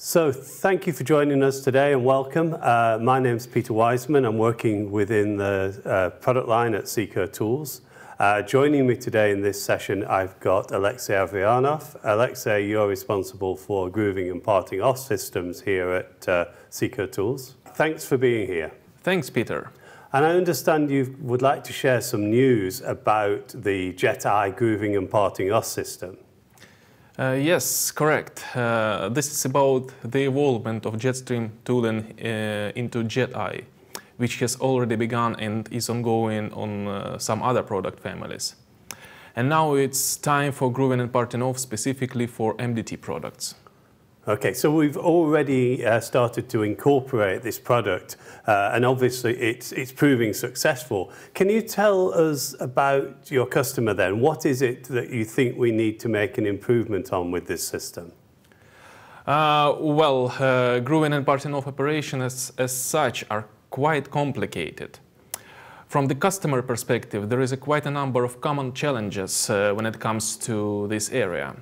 So thank you for joining us today and welcome. Uh, my name is Peter Wiseman. I'm working within the uh, product line at Seco Tools. Uh, joining me today in this session, I've got Alexey Averiyanov. Alexey, you're responsible for grooving and parting off systems here at uh, Seco Tools. Thanks for being here. Thanks, Peter. And I understand you would like to share some news about the JETI grooving and parting off system. Uh, yes, correct. Uh, this is about the evolvement of Jetstream tooling uh, into JETI, which has already begun and is ongoing on uh, some other product families. And now it's time for grooving and parting off specifically for MDT products. Okay, so we've already uh, started to incorporate this product, uh, and obviously it's, it's proving successful. Can you tell us about your customer then? What is it that you think we need to make an improvement on with this system? Uh, well, uh, grooving and parting off operations as, as such are quite complicated. From the customer perspective, there is a quite a number of common challenges uh, when it comes to this area.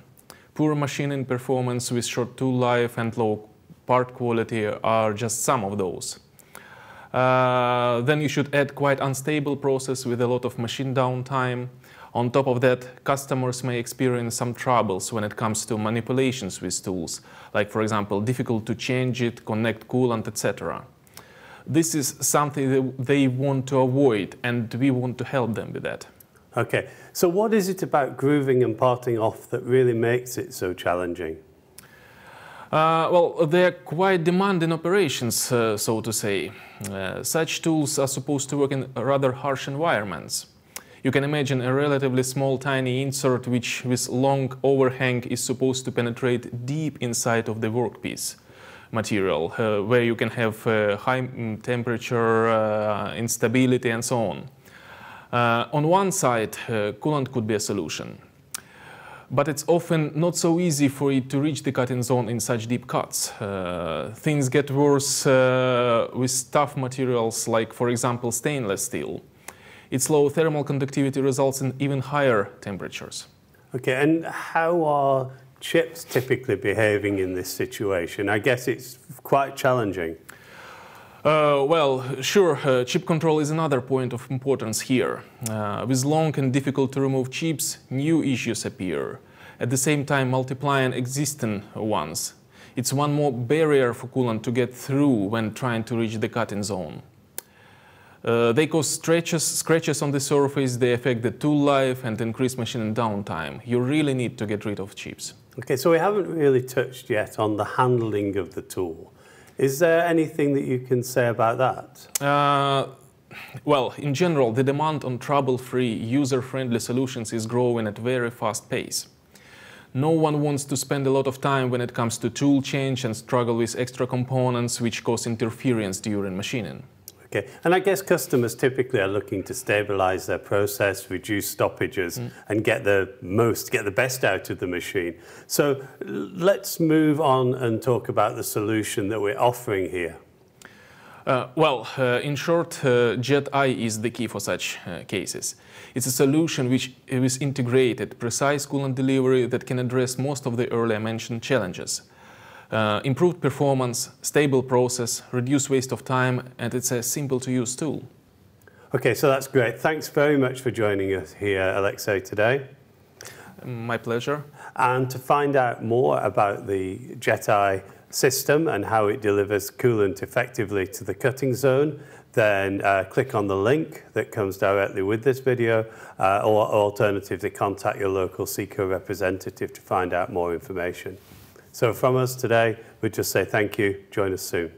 Poor machining performance with short tool life and low part quality are just some of those. Uh, then you should add quite unstable process with a lot of machine downtime. On top of that, customers may experience some troubles when it comes to manipulations with tools, like for example, difficult to change it, connect coolant, etc. This is something that they want to avoid and we want to help them with that. Okay, so what is it about grooving and parting off that really makes it so challenging? Uh, well, they're quite demanding operations, uh, so to say. Uh, such tools are supposed to work in rather harsh environments. You can imagine a relatively small tiny insert which with long overhang is supposed to penetrate deep inside of the workpiece material, uh, where you can have uh, high mm, temperature, uh, instability and so on. Uh, on one side, uh, coolant could be a solution, but it's often not so easy for it to reach the cutting zone in such deep cuts. Uh, things get worse uh, with tough materials like, for example, stainless steel. Its low thermal conductivity results in even higher temperatures. Okay, and how are chips typically behaving in this situation? I guess it's quite challenging. Uh, well, sure, uh, chip control is another point of importance here. Uh, with long and difficult to remove chips, new issues appear, at the same time multiplying existing ones. It's one more barrier for coolant to get through when trying to reach the cutting zone. Uh, they cause stretches, scratches on the surface, they affect the tool life and increase machine downtime. You really need to get rid of chips. Okay, so we haven't really touched yet on the handling of the tool. Is there anything that you can say about that? Uh, well, in general, the demand on trouble-free, user-friendly solutions is growing at very fast pace. No one wants to spend a lot of time when it comes to tool change and struggle with extra components which cause interference during machining. Okay, and I guess customers typically are looking to stabilize their process, reduce stoppages, mm. and get the most, get the best out of the machine. So let's move on and talk about the solution that we're offering here. Uh, well, uh, in short, uh, JETI is the key for such uh, cases. It's a solution which is integrated, precise coolant delivery that can address most of the earlier mentioned challenges uh, improved performance, stable process, reduced waste of time, and it's a simple to use tool. Okay, so that's great. Thanks very much for joining us here, Alexey, today. My pleasure. And to find out more about the JETI system and how it delivers coolant effectively to the cutting zone, then uh, click on the link that comes directly with this video uh, or alternatively contact your local Seco representative to find out more information. So from us today, we just say thank you. Join us soon.